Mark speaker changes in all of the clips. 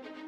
Speaker 1: thank you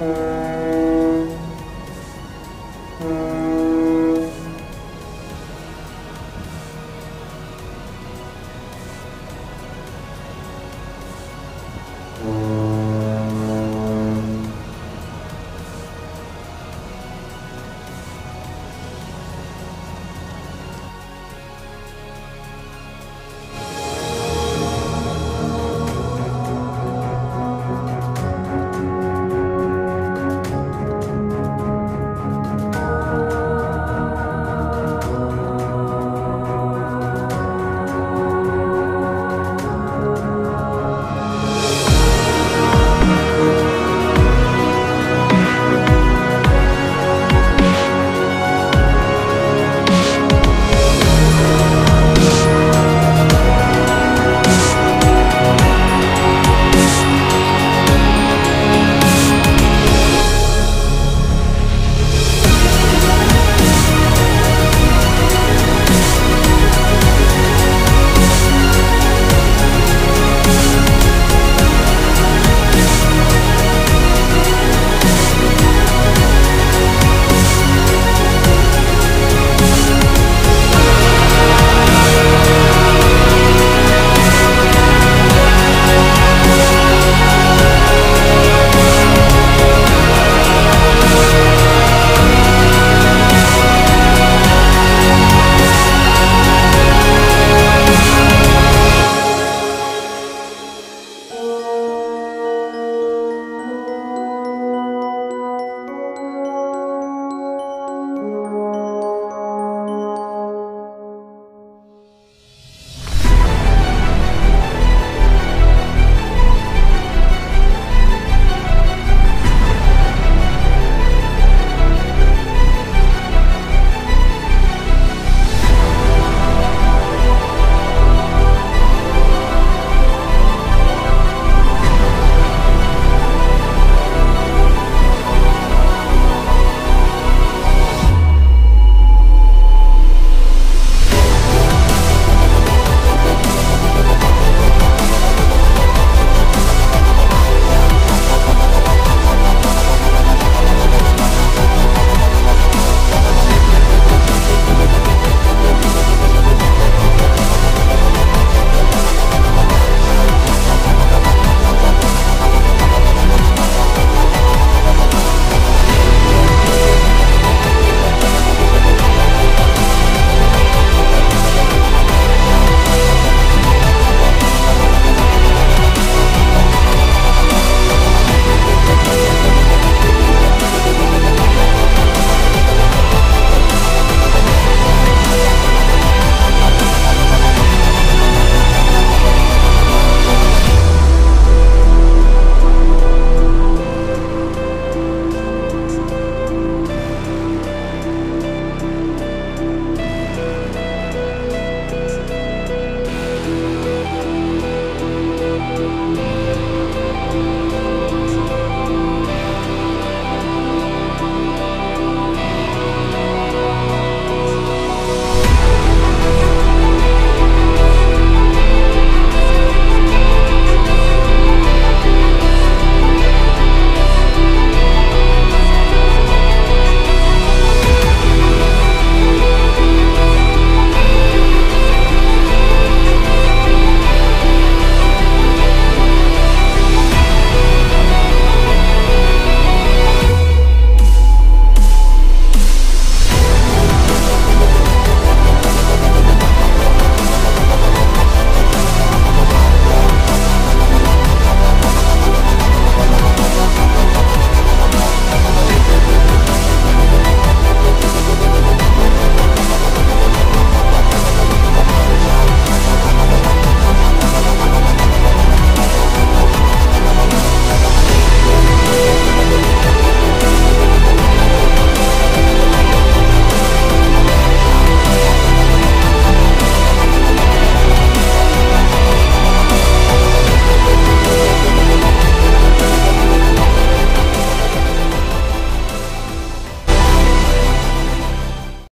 Speaker 1: Música hum.